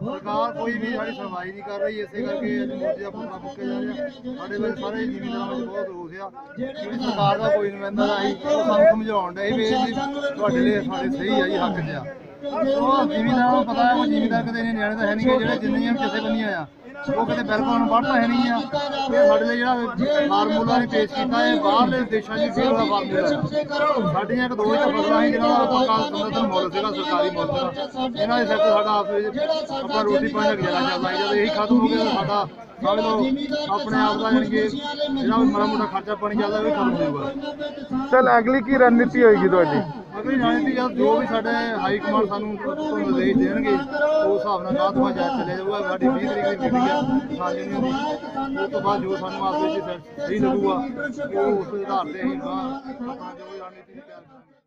ਸਰਕਾਰ ਕੋਈ ਵੀ ਸਾਡੀ ਸੁਣਵਾਈ ਨਹੀਂ ਕਰ ਰਹੀ ਇਸੇ ਕਰਕੇ ਦਾ ਸਾਡੇ ਵੱਲ ਸਾਰੇ ਬਹੁਤ ਰੋਸ ਆ ਦਾ ਕੋਈ ਨੁਮਾਇੰਦਾ ਨਹੀਂ ਸਮਝਾਉਣ ਦੇ ਵੀ ਤੁਹਾਡੇ ਲਈ ਸਾਡੇ ਸਹੀ ਆ ਜੀ, ਹੱਕ 'ਚ ਉਹ ਜ਼ਿਮੀਂਦਾਰਾਂ ਨੂੰ ਪਤਾ ਹੈ ਉਹ ਜ਼ਿਮੀਂਦਾਰ ਕਦੇ ਇੰਨੇ ਨਿਆਣੇ ਤਾਂ ਹੈ ਨਹੀਂ ਗੇ, ਜਿਹੜੇ ਜਿੰਨੀਆਂ ਵੀ ਜਥੇਬੰਦੀਆਂ ਆ। ਉਹ ਕਿਤੇ ਬਿਲਕੁਲ ਅਨਪੜ੍ਹ ਤਾਂ ਹੈ ਨਹੀਂ ਆ। ਇਹ ਸਾਡੇ ਲਈ ਜਿਹੜਾ ਫਾਰਮੂਲਾ ਨੇ ਪੇਸ਼ ਕੀਤਾ ਹੈ ਬਾਹਰਲੇ ਦੇਸ਼ਾਂ 'ਚ ਫੇਲ ਦਾ ਫਾਰਮੂਲਾ ਸਾਡੀਆਂ ਇੱਕ ਦੋ ਹੀ ਤਾਂ ਫਸਲਾਂ ਸੀ ਜਿਹਨਾਂ ਦਾ ਪੱਕਾ ਸੰਦਰਭਨ ਮੁੱਲ ਸੀਗਾ, ਸਰਕਾਰੀ ਮੁੱਲ ਸੀਗਾ। ਇਹਨਾਂ ਦੇ ਸਿਰ ਤੇ ਸਾਡਾ ਆਪਸ ਵਿੱਚ ਆਪਣਾ ਰੋਟੀ ਪਾਣੀ ਦਾ ਗੁਜ਼ਾਰਾ ਚੱਲਦਾ ਸੀ। ਜਦ ਇਹੀ ਖਤਮ ਹੋ ਗਿਆ ਤਾਂ ਸਾਡਾ ਸਮਝ ਲਓ ਆਪਣੇ ਆਪ ਦਾ ਜਾਣੀ ਕਿ ਜਿਹੜਾ ਮਾੜਾ ਮੋਟਾ ਖਰਚਾ ਪਾਣੀ ਚੱਲਦਾ, ਉਹ ਵੀ ਖਤਮ ਹੋ ਜਾਊਗਾ। ਚਲ, ਅਗਲੀ ਕੀ ਰਣਨੀਤੀ ਹੋਏਗੀ ਤੁਹਾਡੀ? ਅਗਲੀ ਰਣਨੀਤੀ ਜਦ ਜੋ ਵੀ ਸਾਡੇ ਹਾਈ ਕਮਾਂਡ ਸਾਨੂੰ ਨਿਰਦੇਸ਼ ਦੇਣਗੇ, ਉਸ ਹਿਸਾਬ ਨਾਲ ਗਾਹ ਤੋਂ ਜਾ ਚੱਲਿਆ ਜਾਊਗਾ, ਸਾਡੀ 20 ਤਰੀਕ ਦੀ ਮੀਟਿੰਗ ਹੈ ਕਿਸਾਨ ਯੂਨੀਅਨ ਉਸ ਤੋਂ ਬਾਅਦ ਜੋ ਸਾਨੂੰ ਆਪਸ ਵਿੱਚ ਸਹੀ ਲੱਗੂਗਾ, ਉਹ ਉਸ ਆਧਾਰ ਤੇ ਅਸੀਂ ਆਪਣਾ ਜੋ ਵੀ ਤਿਆਰ ਕਰਾਂਗੇ।